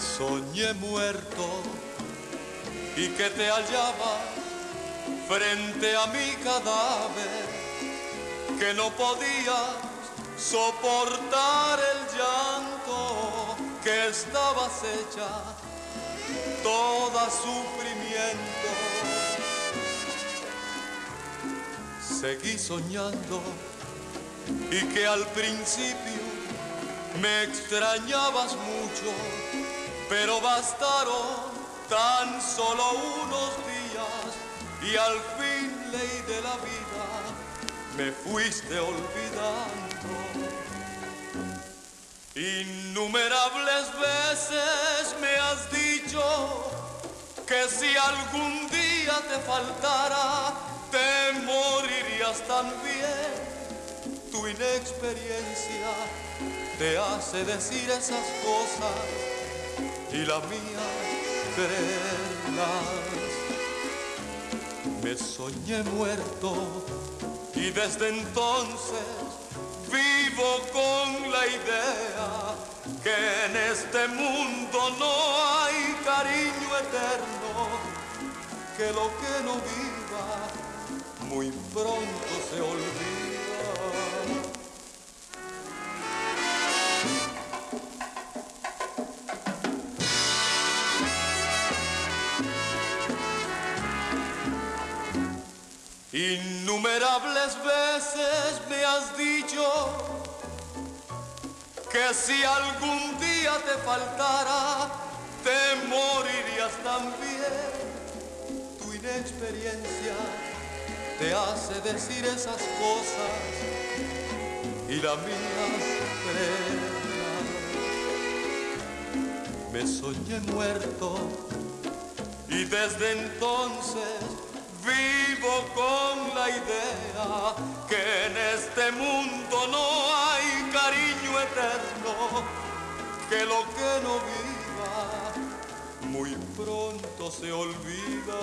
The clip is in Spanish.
soñé muerto y que te hallaba frente a mi cadáver, que no podías soportar el llanto, que estabas hecha toda sufrimiento. Seguí soñando y que al principio me extrañabas mucho, pero bastaron tan solo unos días y al fin, ley de la vida, me fuiste olvidando. Innumerables veces me has dicho que si algún día te faltara, te morirías también. Tu inexperiencia te hace decir esas cosas y la mía creerlas. Me soñé muerto y desde entonces vivo con la idea que en este mundo no hay cariño eterno, que lo que no viva muy pronto se olvida. Innumerables veces me has dicho que si algún día te faltara, te morirías también. Tu inexperiencia te hace decir esas cosas y la mía frena. Me soñé muerto y desde entonces Vivo con la idea que en este mundo no hay cariño eterno, que lo que no viva muy pronto se olvida.